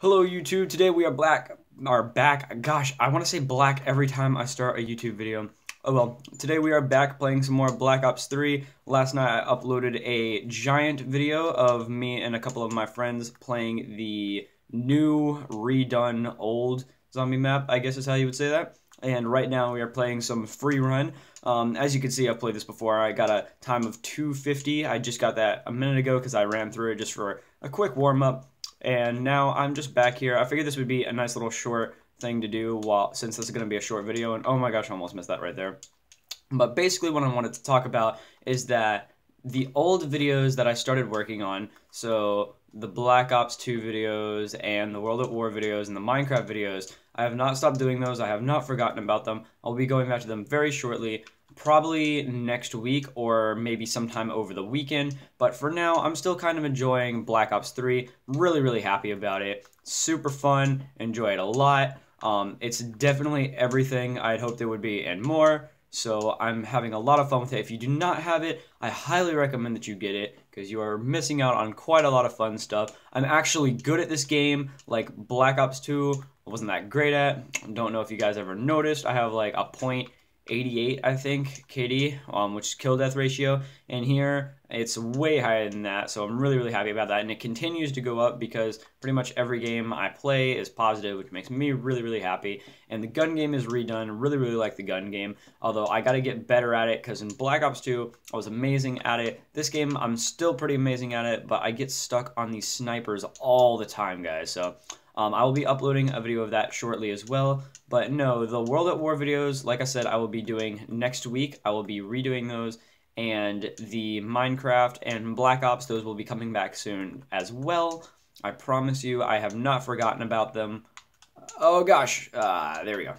Hello YouTube, today we are black, are back, gosh, I want to say black every time I start a YouTube video. Oh well, today we are back playing some more Black Ops 3. Last night I uploaded a giant video of me and a couple of my friends playing the new, redone, old zombie map, I guess is how you would say that. And right now we are playing some free run. Um, as you can see, I've played this before. I got a time of 250. I just got that a minute ago because I ran through it just for a quick warm up. And now I'm just back here. I figured this would be a nice little short thing to do while since this is going to be a short video. And oh my gosh, I almost missed that right there. But basically what I wanted to talk about is that the old videos that I started working on, so the Black Ops 2 videos and the World at War videos and the Minecraft videos, I have not stopped doing those. I have not forgotten about them. I'll be going back to them very shortly probably next week or maybe sometime over the weekend. But for now, I'm still kind of enjoying Black Ops 3. Really, really happy about it. Super fun. Enjoy it a lot. Um, it's definitely everything I'd hoped it would be and more. So I'm having a lot of fun with it. If you do not have it, I highly recommend that you get it because you are missing out on quite a lot of fun stuff. I'm actually good at this game, like Black Ops 2 I wasn't that great at. Don't know if you guys ever noticed. I have like a point 88, I think, KD, um, which is kill death ratio. And here it's way higher than that, so I'm really, really happy about that. And it continues to go up because pretty much every game I play is positive, which makes me really, really happy. And the gun game is redone. Really, really like the gun game. Although I got to get better at it because in Black Ops 2, I was amazing at it. This game, I'm still pretty amazing at it, but I get stuck on these snipers all the time, guys. So um, I will be uploading a video of that shortly as well. But no, the World at War videos, like I said, I will be doing next week. I will be redoing those. And the Minecraft and Black Ops, those will be coming back soon as well. I promise you, I have not forgotten about them. Oh gosh, uh, there we go.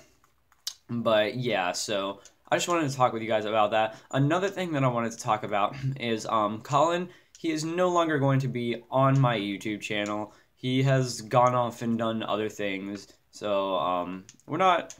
But yeah, so I just wanted to talk with you guys about that. Another thing that I wanted to talk about is um, Colin. He is no longer going to be on my YouTube channel he has gone off and done other things. So um, we're not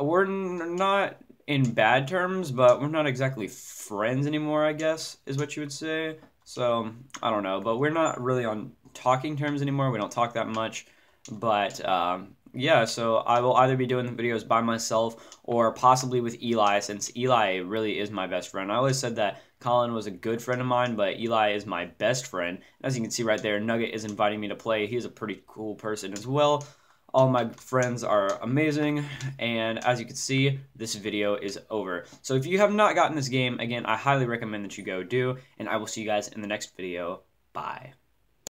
we're not in bad terms, but we're not exactly friends anymore. I guess is what you would say. So I don't know, but we're not really on talking terms anymore. We don't talk that much, but um, yeah. So I will either be doing the videos by myself or possibly with Eli, since Eli really is my best friend. I always said that Colin was a good friend of mine, but Eli is my best friend. As you can see right there, Nugget is inviting me to play. He's a pretty cool person as well. All my friends are amazing, and as you can see, this video is over. So if you have not gotten this game, again, I highly recommend that you go do, and I will see you guys in the next video. Bye.